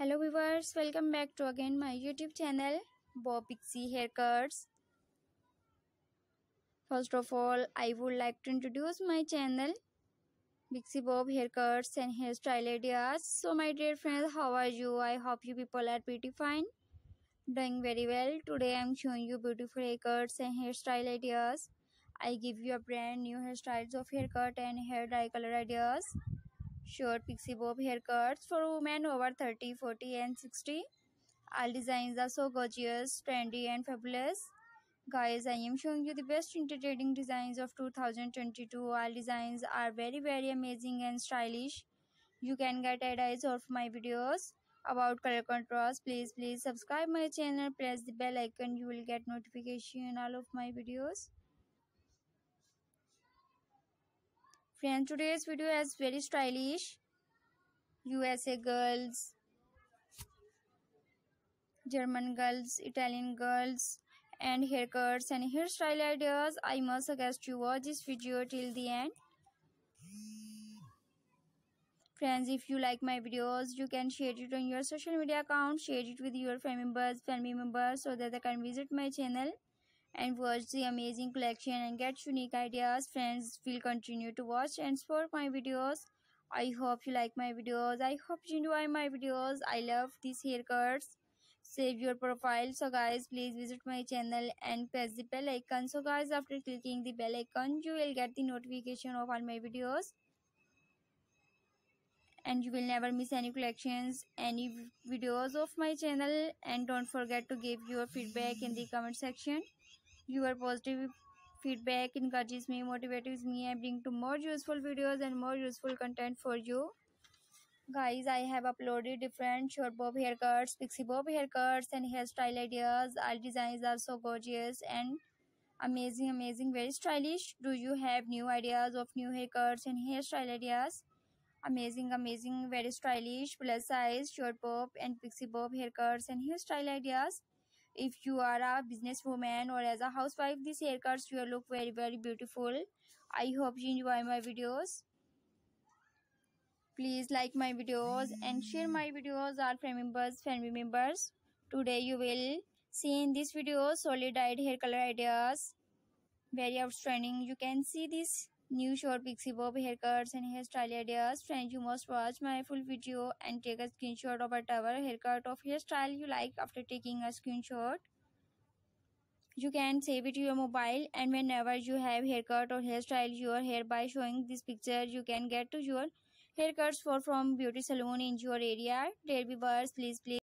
hello viewers welcome back to again my youtube channel bob pixie haircuts. First of all i would like to introduce my channel pixie bob haircuts and hairstyle ideas. So my dear friends how are you? I hope you people are pretty fine doing very well. Today i'm showing you beautiful haircuts and hairstyle ideas. I give you a brand new hairstyles of haircut and hair dye color ideas short pixie bob haircuts for women over 30 40 and 60 all designs are so gorgeous trendy and fabulous. Guys i am showing you the best entertaining designs of 2022 all designs are very very amazing and stylish. You can get ideas of my videos about color contrast. Please please subscribe my channel. Press the bell icon. You will get notification all of my videos Friends, today's video is very stylish. USA girls, German girls, Italian girls, and haircuts and hairstyle ideas. I must suggest you watch this video till the end. Friends, if you like my videos, you can share it on your social media account, share it with your family members, family members so that they can visit my channel and watch the amazing collection and get unique ideas. Friends will continue to watch and support my videos. I hope you like my videos. I hope you enjoy my videos. I love these haircuts. Save your profile. So guys please visit my channel and press the bell icon. So guys after clicking the bell icon you will get the notification of all my videos. And you will never miss any collections any videos of my channel. And don't forget to give your feedback in the comment section your positive feedback encourages me, motivates me, and bring to more useful videos and more useful content for you. Guys, I have uploaded different short bob haircuts, pixie bob haircuts, and hairstyle ideas. All designs are so gorgeous and amazing, amazing, very stylish. Do you have new ideas of new haircuts and hairstyle ideas? Amazing, amazing, very stylish, plus size, short bob, and pixie bob haircuts and hairstyle ideas if you are a businesswoman or as a housewife these haircuts will look very very beautiful. I hope you enjoy my videos. Please like my videos and share my videos all family members family members. Today you will see in this video solid dyed hair color ideas. Very outstanding. You can see this new short pixie bob haircuts and hairstyle ideas. Friends you must watch my full video and take a screenshot of whatever haircut of hairstyle you like after taking a screenshot. You can save it to your mobile and whenever you have haircut or hairstyle your hair by showing this picture you can get to your haircuts for from beauty salon in your area. Dear viewers please please